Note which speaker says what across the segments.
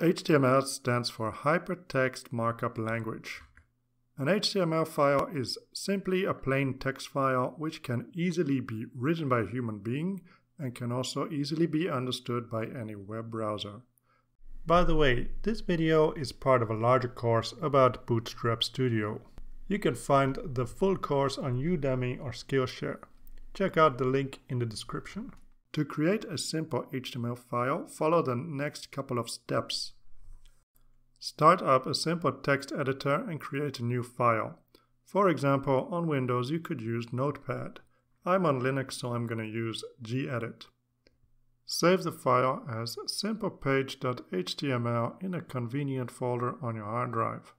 Speaker 1: HTML stands for Hypertext Markup Language. An HTML file is simply a plain text file which can easily be written by a human being and can also easily be understood by any web browser. By the way, this video is part of a larger course about Bootstrap Studio. You can find the full course on Udemy or Skillshare. Check out the link in the description. To create a simple HTML file, follow the next couple of steps. Start up a simple text editor and create a new file. For example, on Windows you could use Notepad. I'm on Linux so I'm going to use gedit. Save the file as simplepage.html in a convenient folder on your hard drive.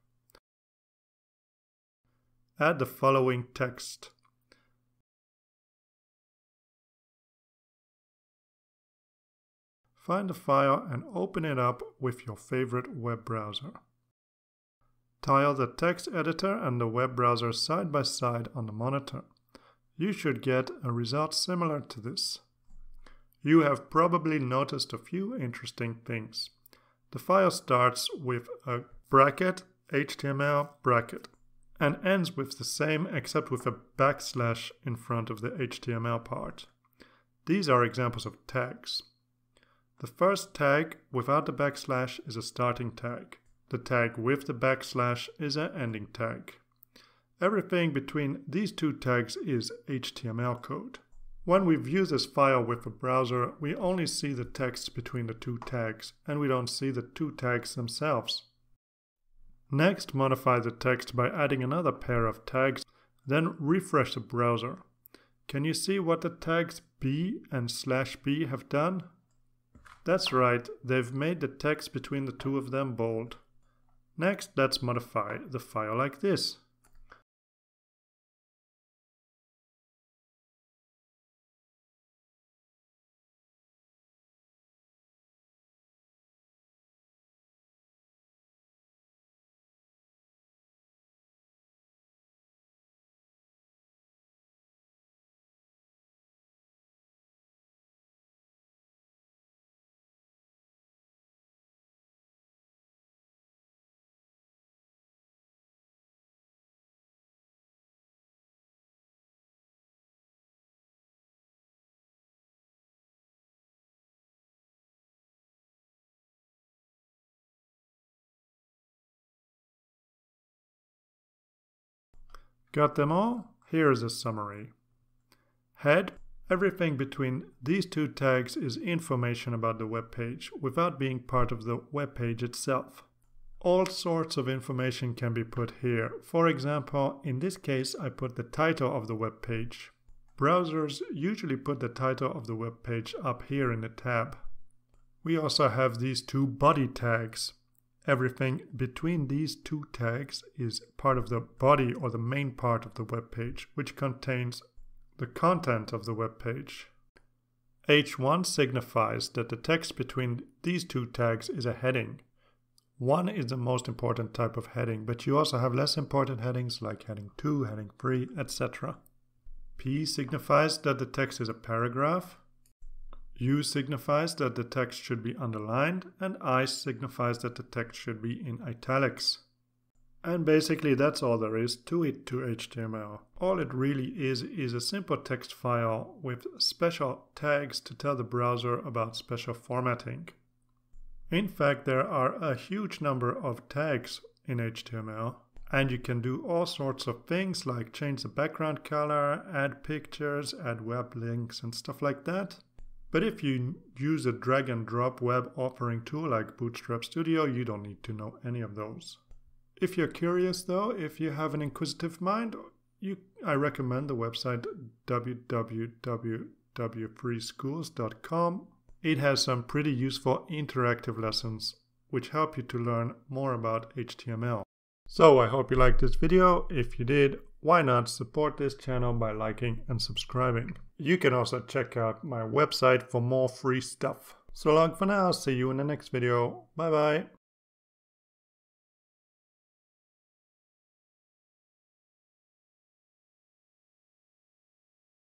Speaker 1: Add the following text. Find the file and open it up with your favorite web browser. Tile the text editor and the web browser side by side on the monitor. You should get a result similar to this. You have probably noticed a few interesting things. The file starts with a bracket, HTML bracket, and ends with the same except with a backslash in front of the HTML part. These are examples of tags. The first tag without the backslash is a starting tag. The tag with the backslash is an ending tag. Everything between these two tags is HTML code. When we view this file with a browser, we only see the text between the two tags, and we don't see the two tags themselves. Next, modify the text by adding another pair of tags, then refresh the browser. Can you see what the tags b and slash b have done? That's right, they've made the text between the two of them bold. Next, let's modify the file like this. Got them all? Here's a summary. Head Everything between these two tags is information about the web page without being part of the web page itself. All sorts of information can be put here. For example, in this case I put the title of the web page. Browsers usually put the title of the web page up here in the tab. We also have these two body tags. Everything between these two tags is part of the body or the main part of the web page, which contains the content of the web page. H1 signifies that the text between these two tags is a heading. One is the most important type of heading, but you also have less important headings like heading 2, heading 3, etc. P signifies that the text is a paragraph. U signifies that the text should be underlined and I signifies that the text should be in italics. And basically that's all there is to it to HTML. All it really is is a simple text file with special tags to tell the browser about special formatting. In fact, there are a huge number of tags in HTML and you can do all sorts of things like change the background color, add pictures, add web links and stuff like that. But if you use a drag and drop web authoring tool like Bootstrap Studio, you don't need to know any of those. If you're curious though, if you have an inquisitive mind, you, I recommend the website www.w3schools.com. It has some pretty useful interactive lessons which help you to learn more about HTML. So I hope you liked this video. If you did, why not support this channel by liking and subscribing. You can also check out my website for more free stuff. So long for now, see you in the next video. Bye bye.